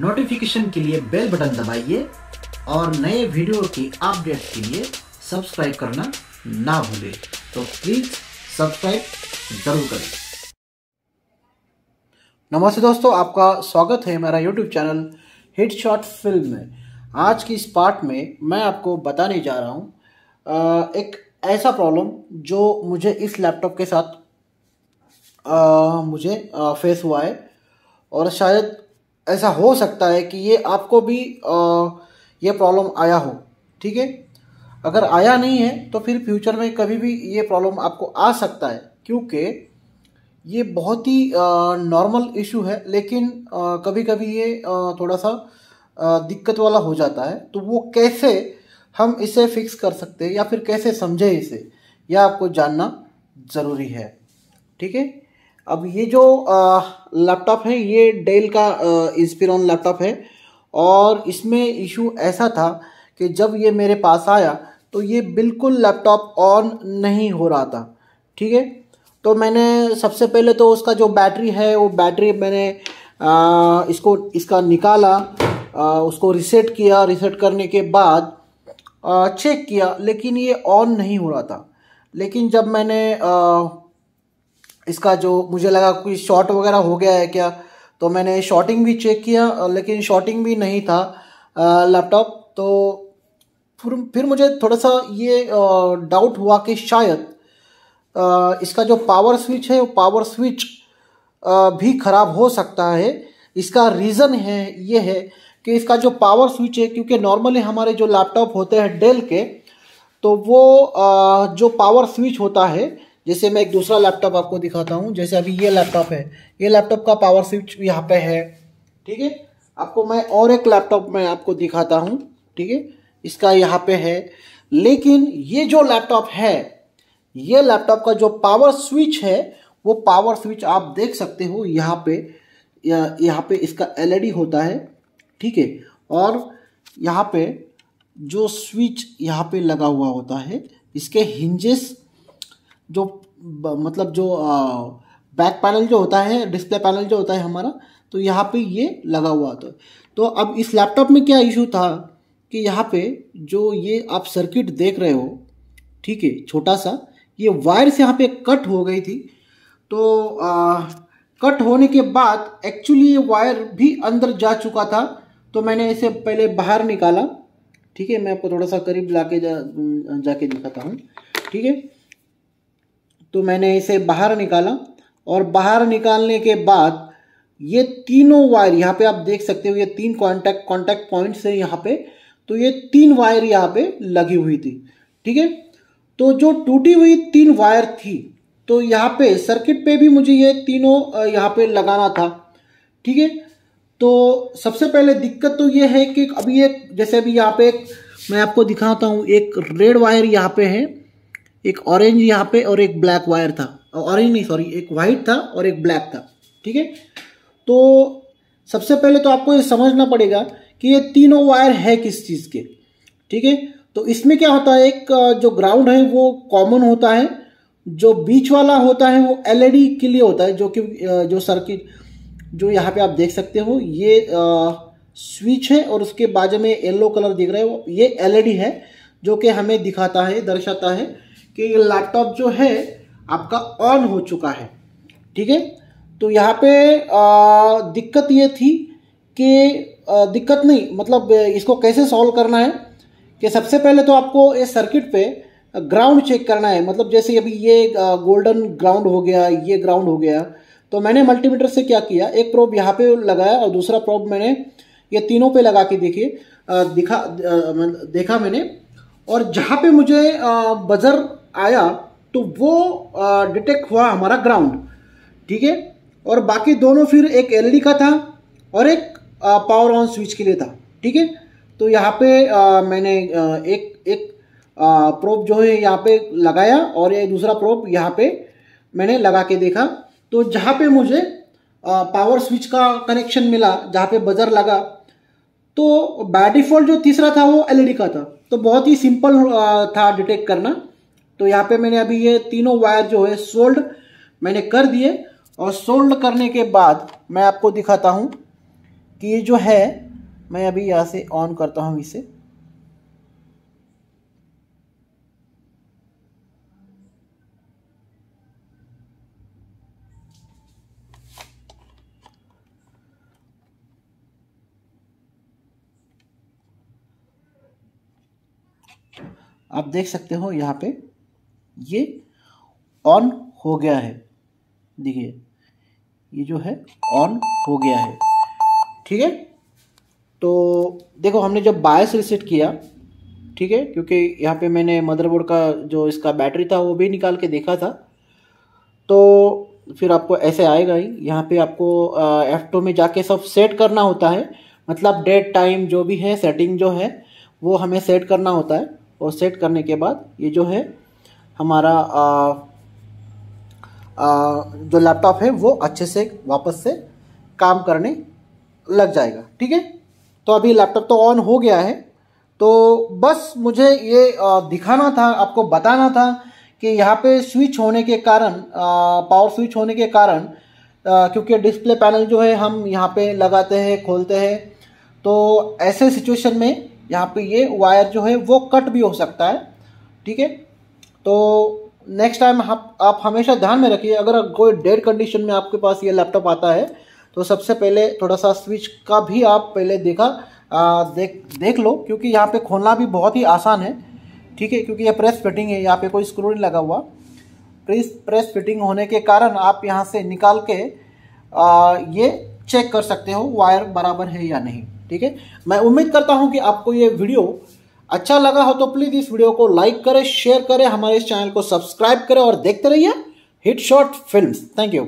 Notification के लिए bell button दबाइए और नए वीडियो की अपडेट के लिए सब्सक्राइब करना ना भूलें। तो प्लीज़ सब्सक्राइब ज़रूर करें। नमस्ते दोस्तों आपका स्वागत है मेरा YouTube channel hit short film में। आज की इस पार्ट में मैं आपको बताने जा रहा हूँ एक ऐसा प्रॉब्लम जो मुझे इस लैपटॉप के साथ आ, मुझे आ, फेस हुआ है और शायद ऐसा हो सकता है कि ये आपको भी ये प्रॉब्लम आया हो, ठीक है? अगर आया नहीं है तो फिर फ्यूचर में कभी भी ये प्रॉब्लम आपको आ सकता है, क्योंकि ये बहुत ही नॉर्मल इशू है, लेकिन कभी कभी ये थोड़ा सा दिक्कत वाला हो जाता है। तो वो कैसे हम इसे फिक्स कर सकते हैं या फिर कैसे समझें इसे, यह आपको जानना ज़रूरी है, ठीक है? अब ये जो लैपटॉप है ये डेल का इंस्पिरॉन लैपटॉप है और इसमें इशू ऐसा था कि जब ये मेरे पास आया तो ये बिल्कुल लैपटॉप ऑन नहीं हो रहा था ठीक है? तो मैंने सबसे पहले तो उसका जो बैटरी है वो बैटरी मैंने आ, इसको इसका निकाला आ, उसको रिसेट किया। रिसेट करने के बाद आ, चेक किया लेकिन ये ऑन नहीं हो रहा था। लेकिन जब मैंने आ, इसका जो मुझे लगा कोई शॉर्ट वगैरह हो गया है क्या? तो मैंने शॉर्टिंग भी चेक किया लेकिन शॉर्टिंग भी नहीं था लैपटॉप तो फिर फिर मुझे थोड़ा सा ये डाउट हुआ कि शायद इसका जो पावर स्विच है, वो पावर स्विच भी ख़राब हो सकता है। इसका रीज़न है, ये है कि इसका जो पावर स्विच है, क्योंकि नॉर्मली हमारे जो लैपटॉप होते हैं डेल के तो वो जो पावर स्विच होता है जैसे मैं एक दूसरा लैपटॉप आपको दिखाता हूँ, जैसे अभी ये लैपटॉप है। ये लैपटॉप का पावर स्विच यहाँ पे है, ठीक है? आपको मैं और एक लैपटॉप में आपको दिखाता हूँ, ठीक है? इसका यहाँ पे है। लेकिन ये जो लैपटॉप है, ये लैपटॉप का जो पावर स्विच है, वो पावर स्विच आप देख सकते हो यहाँ पे। यहाँ पे इसका एलईडी होता है, ठीक है? और यहाँ पे जो स्विच यहाँ पे लगा हुआ होता है, इसके हिंजेस जो मतलब जो बैक पैनल जो होता है डिस्प्ले पैनल जो होता है हमारा तो यहाँ पे ये लगा हुआ था। तो अब इस लैपटॉप में क्या इशू था कि यहाँ पे जो ये आप सर्किट देख रहे हो ठीक है छोटा सा ये वायर्स यहाँ पे कट हो गई थी। तो आ, कट होने के बाद एक्चुअली ये वायर भी अंदर जा चुका था तो मैंने इसे पहले बाहर निकाला ठीक है मैं आपको थोड़ा सा करीब लाके जा जाके दिखाता हूँ ठीक है। तो मैंने इसे बाहर निकाला और बाहर निकालने के बाद ये तीनों वायर, यहाँ पे आप देख सकते हो, ये तीन कॉन्टैक्ट कॉन्टैक्ट पॉइंट्स है यहाँ पे। तो ये तीन वायर यहाँ पे लगी हुई थी, ठीक है? तो जो टूटी हुई तीन वायर थी तो यहाँ पे सर्किट पे भी मुझे ये तीनों यहाँ पे लगाना था, ठीक है? तो सबसे पहले दिक्कत तो ये है कि अभी एक जैसे अभी यहाँ पे मैं आपको दिखाता हूँ, एक रेड वायर यहाँ पे है एक ऑरेंज यहाँ पे और एक ब्लैक वायर था। ऑरेंज नहीं सॉरी एक वाइट था और एक ब्लैक था, ठीक है? तो सबसे पहले तो आपको ये समझना पड़ेगा कि ये तीनों वायर है किस चीज़ के, ठीक है? तो इसमें क्या होता है, एक जो ग्राउंड है वो कॉमन होता है, जो बीच वाला होता है वो एलईडी के लिए होता है, जो कि जो सर्किट जो यहाँ पे आप देख सकते हो, ये स्विच है और उसके बाजू में येलो कलर दिख रहा है, वो, ये एलईडी है, जो कि हमें दिखाता है, दर्शाता है कि ये लैपटॉप जो है आपका ऑन हो चुका है। ठीक है? तो यहाँ पे आ, दिक्कत ये थी कि दिक्कत नहीं मतलब इसको कैसे सॉल्व करना है? कि सबसे पहले तो आपको इस सर्किट पे ग्राउंड चेक करना है। मतलब जैसे अभी ये गोल्डन ग्राउंड हो गया ये ग्राउंड हो गया। तो मैंने मल्टीमीटर से क्या किया? एक प्रोब यहाँ पे लगाया और दूसरा प्रोब मैंने ये तीनों पे लगा के देखिए दिखा देखा मैंने। और जहाँ पे मुझे बजर आया तो वो डिटेक्ट हुआ हमारा ग्राउंड ठीक है? और बाकी दोनों फिर एक एलईडी का था और एक पावर ऑन स्विच के लिए था ठीक है? तो यहाँ पे आ, मैंने आ, एक एक प्रोब जो है यहाँ पे लगाया और ये दूसरा प्रोप यहाँ पे मैंने लगा के देखा। तो जहाँ पे मुझे आ, पावर स्विच का कनेक्शन मिला जहाँ पे बजर लगा तो बाय डिफ़ॉल्ट जो तीसरा था वो एलईडी का था। तो बहुत ही सिंपल था डिटेक्ट करना। तो यहाँ पे मैंने अभी ये तीनों वायर जो है सोल्ड मैंने कर दिए और सोल्ड करने के बाद मैं आपको दिखाता हूँ कि ये जो है, मैं अभी यहाँ से ऑन करता हूँ इसे। आप देख सकते हो यहाँ पे ये ऑन हो गया है। देखिए, ये जो है ऑन हो गया है। ठीक है? तो देखो, हमने जब बायस रिसेट किया, ठीक है? क्योंकि यहाँ पे मैंने मदरबोर्ड का जो इसका बैटरी था, वो भी निकाल के देखा था। तो फिर आपको ऐसे आएगा ही। यहाँ पे आपको एफ़ टू में जाके सब सेट करना होता है। मतलब डेट टाइम जो भी है सेटिंग जो है, वो हमें सेट करना होता है। और सेट करने के बाद ये जो है हमारा आ, आ, जो लैपटॉप है वो अच्छे से वापस से काम करने लग जाएगा। ठीक है? तो अभी लैपटॉप तो ऑन हो गया है। तो बस मुझे ये दिखाना था आपको बताना था कि यहाँ पे स्विच होने के कारण पावर स्विच होने के कारण क्योंकि डिस्प्ले पैनल जो है हम यहाँ पे लगाते हैं खोलते हैं। तो ऐसे सिचुएशन में यहाँ पे ये वायर जो है वो कट भी हो सकता है। ठीक है? तो नेक्स्ट टाइम आप आप हमेशा ध्यान में रखिए अगर कोई डेड कंडीशन में आपके पास ये लैपटॉप आता है तो सबसे पहले थोड़ा सा स्विच का भी आप पहले देखा आ, देख देख लो क्योंकि यहाँ पे खोलना भी बहुत ही आसान है। ठीक है क्योंकि ये प्रेस फिटिंग है यहाँ पे कोई स्क्रू नहीं लगा हुआ। प्रेस प्रेस फिटिंग होने के कारण आप यहाँ से निकाल के आ, ये चेक कर सकते हो वायर बराबर है या नहीं। ठीक है मैं उम्मीद करता हूँ कि आपको ये वीडियो अच्छा लगा हो तो प्लीज़ इस वीडियो को लाइक करें शेयर करें, हमारे इस चैनल को सब्सक्राइब करें और देखते रहिए hit short film thank you